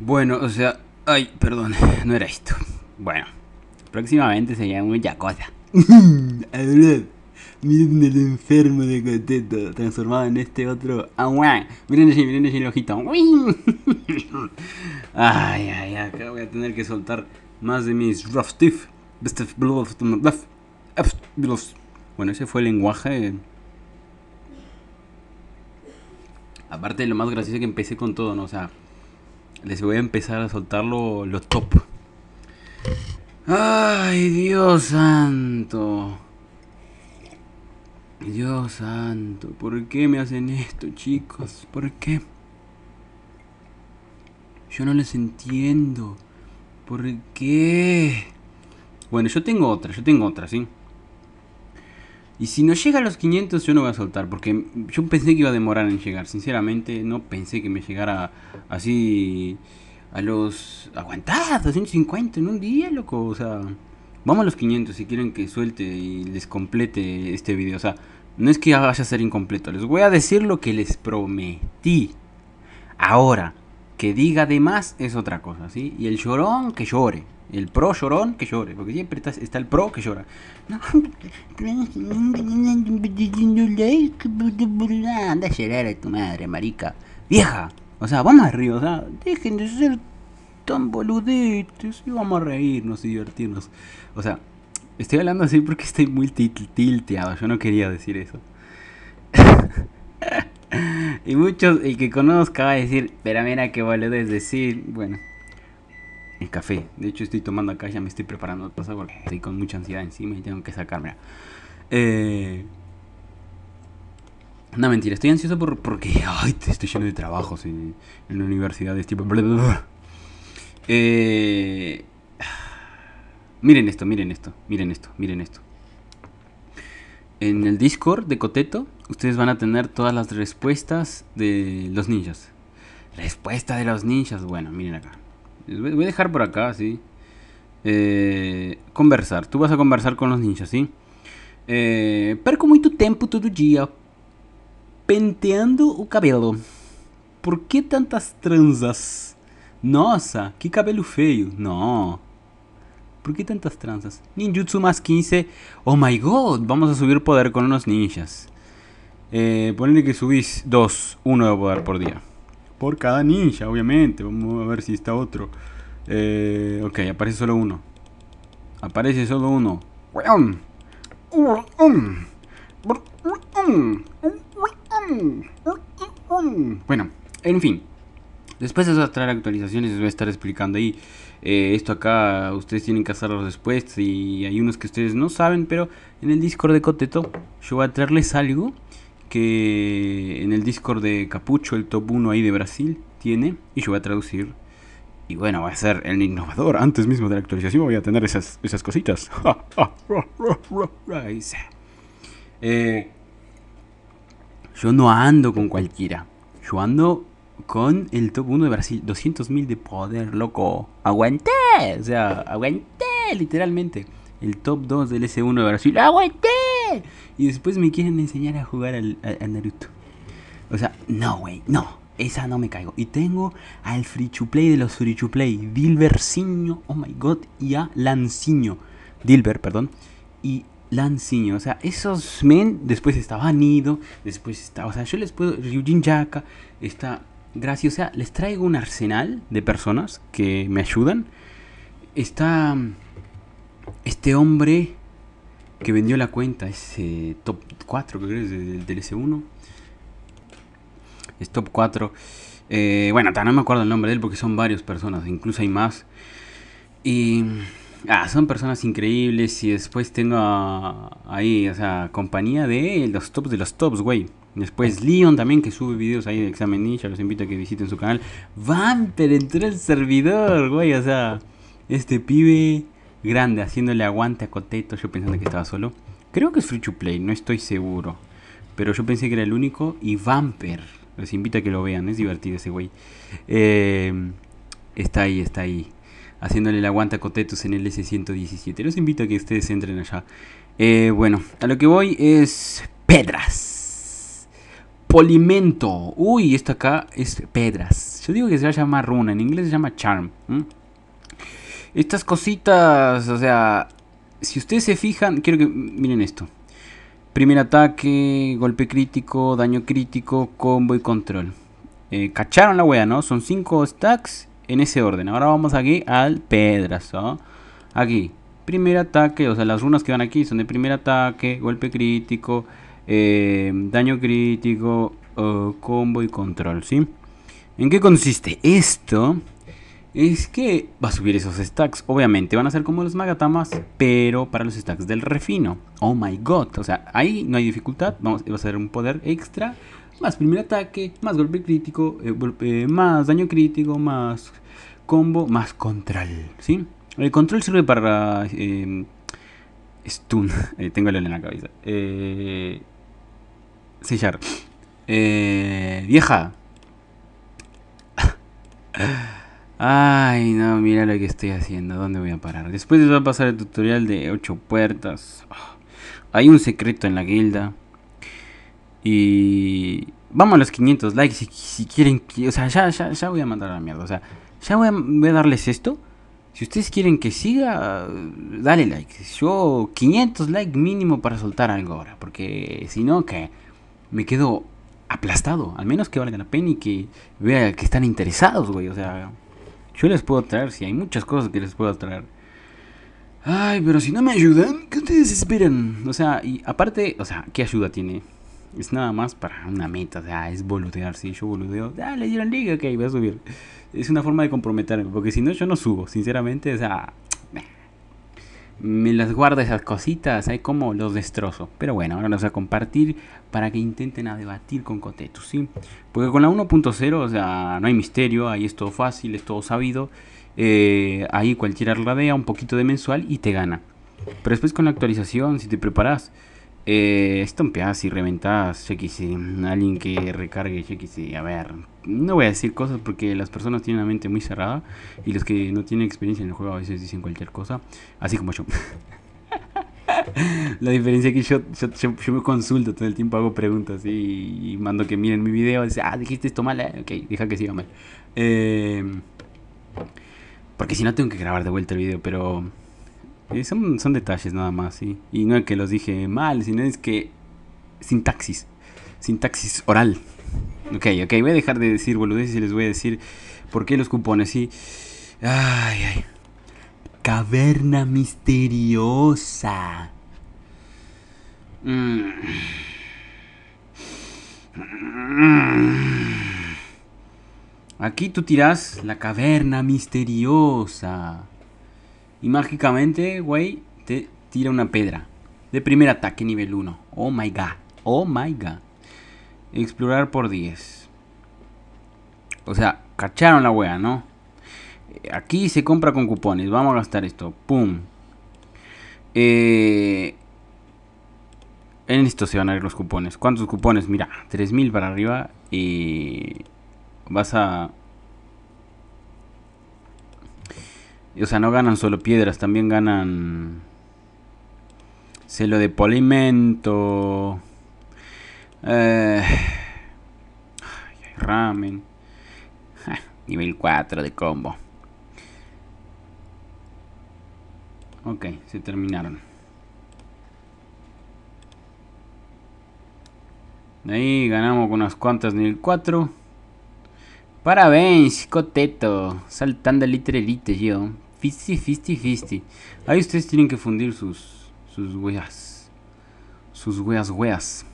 Bueno, o sea, ay, perdón, no era esto. Bueno, próximamente se mucha cosa. Miren el enfermo de Coteto transformado en este otro. ¡Aguán! Miren allí, miren allí el ojito. Ay, ay, acá voy a tener que soltar más de mis rough stiff. Bueno, ese fue el lenguaje. Aparte, lo más gracioso es que empecé con todo, ¿no? O sea, les voy a empezar a soltar lo, lo top. Ay, Dios santo. Dios santo, ¿por qué me hacen esto, chicos? ¿Por qué? Yo no les entiendo. ¿Por qué? Bueno, yo tengo otra, yo tengo otra, ¿sí? Y si no llega a los 500 yo no voy a soltar, porque yo pensé que iba a demorar en llegar, sinceramente no pensé que me llegara así a los... Aguantados, 250 en un día, loco, o sea... Vamos a los 500 si quieren que suelte y les complete este video. O sea, no es que vaya a ser incompleto. Les voy a decir lo que les prometí. Ahora, que diga de más es otra cosa, ¿sí? Y el llorón que llore. El pro llorón que llore. Porque siempre está, el pro que llora. Anda a llorar a tu madre, marica. Vieja. O sea, vamos arriba. O sea, dejen de ser tan boludetes y vamos a reírnos y divertirnos. O sea, estoy hablando así porque estoy muy tilteado. Yo no quería decir eso. y muchos, el que conozca va a decir, pero mira qué boludez decir. Bueno, el café. De hecho, estoy tomando acá, ya me estoy preparando cosa porque estoy con mucha ansiedad encima y tengo que sacarme. Eh. No, mentira, estoy ansioso por, porque ay, estoy lleno de trabajos en, en la universidad. Es tipo. Eh, miren esto, miren esto, miren esto, miren esto. En el Discord de Coteto, ustedes van a tener todas las respuestas de los ninjas. Respuesta de los ninjas, bueno, miren acá. Les voy a dejar por acá, ¿sí? Eh, conversar. Tú vas a conversar con los ninjas, ¿sí? Eh, perco muito tempo todo día penteando o cabelo. Por que tantas transas? Nossa, que cabelo feio. No. ¿Por qué tantas tranzas? Ninjutsu más 15. Oh my god, vamos a subir poder con unos ninjas. Eh, ponle que subís 2, 1 de poder por día. Por cada ninja, obviamente. Vamos a ver si está otro. Eh, ok, aparece solo uno. Aparece solo uno. Bueno, en fin. Después de esas traer actualizaciones les voy a estar explicando ahí. Eh, esto acá ustedes tienen que hacerlo después y hay unos que ustedes no saben, pero en el Discord de Coteto yo voy a traerles algo que en el Discord de Capucho, el top 1 ahí de Brasil, tiene y yo voy a traducir. Y bueno, va a ser el innovador. Antes mismo de la actualización voy a tener esas, esas cositas. Eh, yo no ando con cualquiera. Yo ando con el top 1 de Brasil. 200.000 de poder, loco. Aguanté. O sea, aguanté literalmente. El top 2 del S1 de Brasil. Aguanté. Y después me quieren enseñar a jugar al, a, Naruto. O sea, no, güey, no. Esa no me caigo. Y tengo al Free to Play de los Free to Play. Dilberciño, oh my god. Y a Lanciño. Dilber, perdón. Y Lanciño. O sea, esos men. Después estaba Nido. Después está. O sea, yo les puedo. Ryujin Yaka. Está gracias. O sea, les traigo un arsenal de personas que me ayudan. Está este hombre que vendió la cuenta, ese top 4 que es del, S1. Es top 4. Eh, bueno, no me acuerdo el nombre de él porque son varias personas, incluso hay más. Y ah, son personas increíbles y después tengo ahí, o sea, compañía de los tops de los tops, güey. Después Leon también que sube videos ahí de examen ninja, los invito a que visiten su canal. Vamper entró el servidor, güey, o sea, este pibe grande haciéndole aguante a Coteto, yo pensando que estaba solo. Creo que es free to play, no estoy seguro. Pero yo pensé que era el único y Vamper. Les invito a que lo vean, es divertido ese güey. Eh, está ahí, está ahí. Haciéndole el aguante a Cotetus en el S117. Los invito a que ustedes entren allá. Eh, bueno, a lo que voy es Pedras. Polimento. Uy, esto acá es Pedras. Yo digo que se va a llamar runa. En inglés se llama charm. Estas cositas, o sea, si ustedes se fijan, quiero que miren esto. Primer ataque, golpe crítico, daño crítico, combo y control. Eh, cacharon la wea, ¿no? Son 5 stacks en ese orden. Ahora vamos aquí al pedrazo. Aquí, primer ataque, o sea, las runas que van aquí son de primer ataque, golpe crítico, eh, daño crítico, eh, combo y control, ¿sí? ¿En qué consiste esto? es que va a subir esos stacks. Obviamente van a ser como los Magatamas, pero para los stacks del refino. Oh my god. O sea, ahí no hay dificultad. Vamos, va a ser un poder extra. Más primer ataque, más golpe crítico, eh, eh, más daño crítico, más combo, más control. ¿Sí? El control sirve para... Stun. tengo el en la cabeza. Eh, sellar. vieja. Ay, no, mira lo que estoy haciendo. ¿Dónde voy a parar? Después les va a pasar el tutorial de 8 puertas. Hay un secreto en la guilda. Y... Vamos a los 500 likes si, quieren... O sea, ya, ya, ya voy a mandar a la mierda. O sea, ya voy a, voy a darles esto. Si ustedes quieren que siga, dale like. Yo 500 likes mínimo para soltar algo ahora. Porque si no, que me quedo aplastado. Al menos que valga la pena y que vea que están interesados, güey. O sea, yo les puedo traer, si hay muchas cosas que les puedo traer. Ay, pero si no me ayudan, ¿qué ustedes esperan? O sea, y aparte, o sea, ¿qué ayuda tiene? Es nada más para una meta, o sea, es boludear. Si yo boludeo, ah, le dieron liga, ok, voy a subir. Es una forma de comprometerme, porque si no, yo no subo, sinceramente, o sea, me las guardo esas cositas, hay como los destrozo. Pero bueno, ahora los voy a compartir para que intenten a debatir con Cotetus, ¿sí? Porque con la 1.0, o sea, no hay misterio, ahí es todo fácil, es todo sabido. Eh, ahí cualquiera radea un poquito de mensual y te gana. Pero después con la actualización, si te preparas, eh, estompeás y yo quise, alguien que recargue, yo quise, a ver, no voy a decir cosas porque las personas tienen la mente muy cerrada y los que no tienen experiencia en el juego a veces dicen cualquier cosa, así como yo. la diferencia es que yo, yo, me consulto todo el tiempo, hago preguntas y, mando que miren mi video, dice, ah, dijiste esto mal, eh? ok, deja que siga mal. Eh, porque si no tengo que grabar de vuelta el video, pero son, son detalles nada más, ¿sí? Y no es que los dije mal, sino es que sintaxis, sintaxis oral. Ok, ok, voy a dejar de decir boludeces y les voy a decir por qué los cupones, ¿sí? Ay, ay. Caverna misteriosa. Mm. Aquí tú tiras la caverna misteriosa. Y mágicamente, güey, te tira una pedra. De primer ataque, nivel 1. Oh my god. Oh my god. Explorar por 10. O sea, cacharon la wea, ¿no? Aquí se compra con cupones. Vamos a gastar esto. Pum. Eh, en esto se van a ver los cupones. ¿Cuántos cupones? Mira, 3000 para arriba. Y vas a O sea, no ganan solo piedras, también ganan celo de polimento. Eh, ramen. nivel 4 de combo. Ok, se terminaron. Ahí ganamos unas cuantas nivel 4. Parabéns, coteto. Saltando literalmente yo. Fisti, fisti, fisti. Ahí ustedes tienen que fundir sus, sus weas. Sus weas, weas.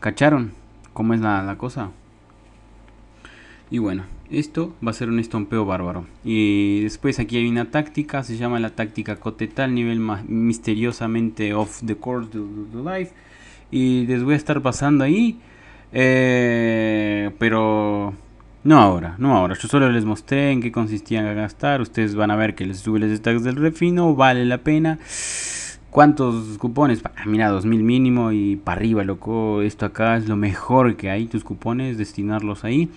¿Cacharon cómo es la, la cosa? Y bueno, esto va a ser un estompeo bárbaro. Y después aquí hay una táctica, se llama la táctica cotetal, nivel más misteriosamente off the course de, life. Y les voy a estar pasando ahí eh, pero no ahora, no ahora. Yo solo les mostré en qué consistía gastar. Ustedes van a ver que les sube los stacks del refino. Vale la pena. ¿Cuántos cupones? Mira, 2000 mínimo y para arriba, loco. Esto acá es lo mejor que hay. Tus cupones, destinarlos ahí.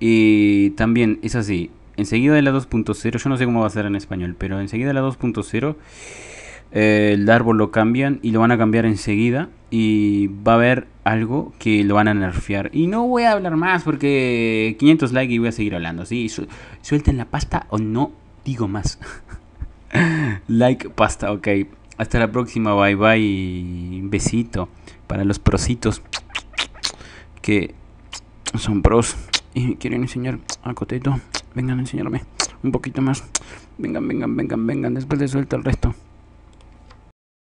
Y también es así. Enseguida de la 2.0, yo no sé cómo va a ser en español, pero enseguida de la 2.0 eh, el árbol lo cambian y lo van a cambiar enseguida y va a haber algo que lo van a nerfear. Y no voy a hablar más porque 500 likes y voy a seguir hablando. ¿sí? suelten la pasta o no digo más. like pasta, ok. Hasta la próxima, bye bye. Besito para los prositos que son pros y quieren enseñar a Coteto. Vengan a enseñarme un poquito más. Vengan, vengan, vengan, vengan. Después de suelto el resto.